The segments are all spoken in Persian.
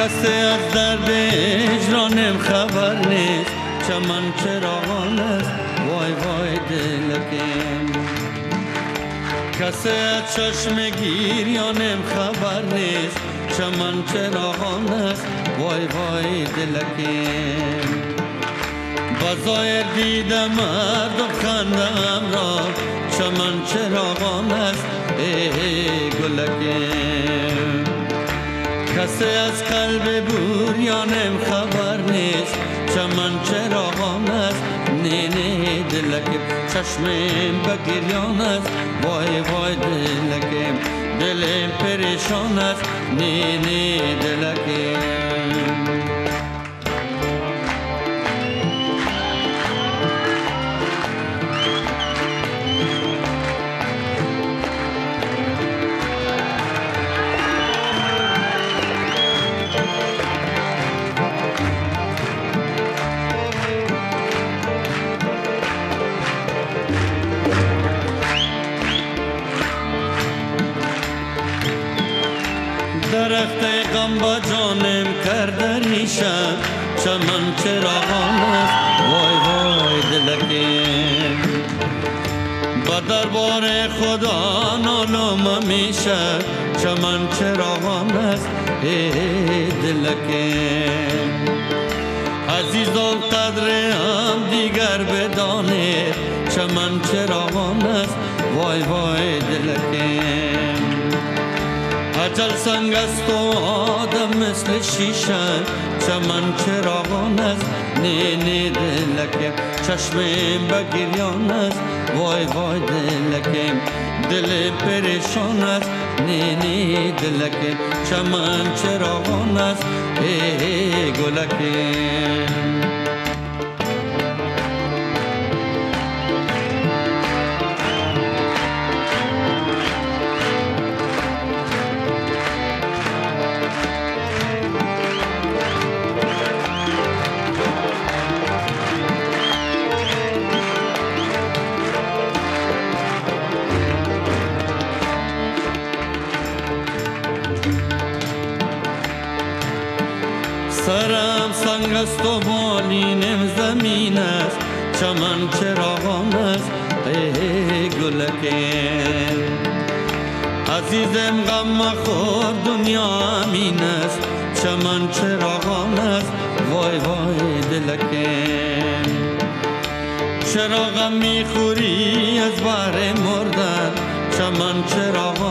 کسی از درد اجرانم خبر نیست. چمن چراغان است. وای وای دلکم کسی از چشم گیریانم خبر نیست. چمن چراغان است. وای وای دلکم بظاهر دیدم مردم خندم را. چمن چراغان است. ای گلکم کسی از قلب بوریانم خبر نیست. چمن چراغان است؟ نینه دلکم چشمم بگریان است. وای وای دلکم دلم پریشان است. نینه دلکم درخت غم با جانم کرده چمن چراغان است. وای وای دلکیم با دربار خدا نالم میشه چمن چراغان است. ای دلکیم عزیزان قدر هم دیگر بدانه. چمن چراغان است. وای وای دلکیم اجل سنگ است و آدم مثل شیشه چمن چراغان است. نینی دلکم چشمم بگیریان است. وای وای دلکم دل پریشان است. نینی دلکم چمن چراغان است. ای گلکم سرم سنگ است و بالینم زمین است. چمن چراغان است. ای گلکه عزیزم غم مخور دنیا امین است. چمن چراغان است. وای وای دلکه چرا غم می‌خوری از بار مردن. چمن چراغان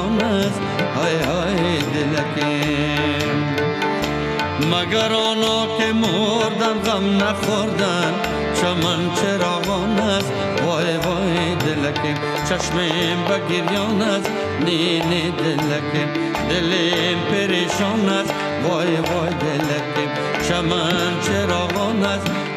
مگر آنا که مردن غم نخوردن؟ چمن چراغان است. وای وای دلکم چشمم بگیریان است. نی نی دلکم دلم پریشان است. وای وای دلکم چمن چراغان است.